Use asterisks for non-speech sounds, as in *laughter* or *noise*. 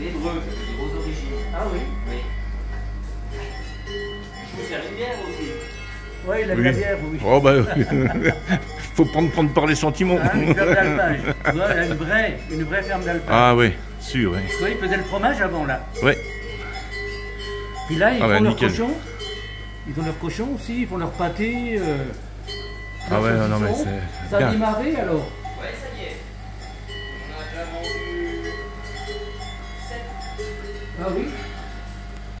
L'hébreu, ça veut dire aux origines. Ah oui Oui. Je peux faire une bière aussi. Ouais, il aime Oui. la bière, oui. Oh bah, *laughs* faut prendre, prendre par les sentiments. Ah, une ferme d'alpage. Tu vois, il a une vraie, une vraie ferme d'alpage. Ah oui, sûr, oui. Tu vois, ils faisaient le fromage avant, là. Ouais. Puis là, ils Ah ouais, font leurs nickel. cochons. Ils ont leurs cochons aussi, ils font leur pâté. euh, Ah ouais, non, mais c'est Ça a démarré alors Oh, we